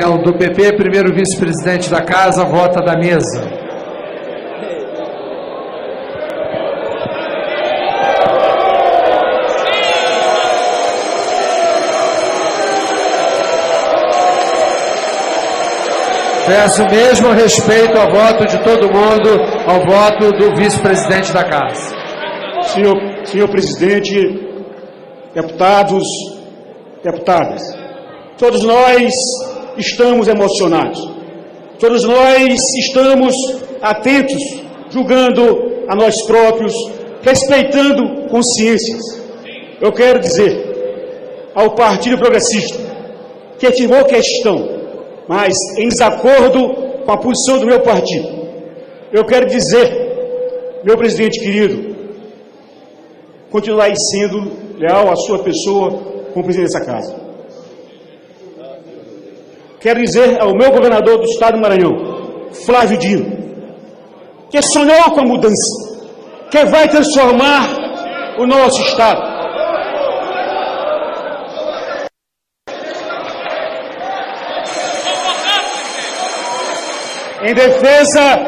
do PP, primeiro vice-presidente da casa, vota da mesa. Peço mesmo respeito ao voto de todo mundo, ao voto do vice-presidente da casa. Senhor, senhor presidente, deputados, deputadas, todos nós estamos emocionados. Todos nós estamos atentos, julgando a nós próprios, respeitando consciências. Eu quero dizer ao Partido Progressista, que afirmou que estão, mas em desacordo com a posição do meu partido. Eu quero dizer, meu presidente querido, continuar sendo leal à sua pessoa como presidente dessa casa. Quero dizer ao meu governador do estado do Maranhão, Flávio Dino, que sonhou com a mudança, que vai transformar o nosso estado. Em defesa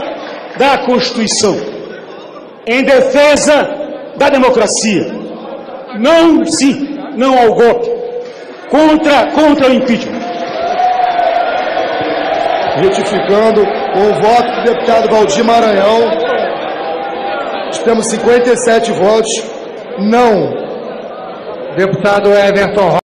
da Constituição, em defesa da democracia. Não, sim, não ao golpe. Contra, contra o impeachment retificando com o voto do deputado Valdir Maranhão. Temos 57 votos não. Deputado Everton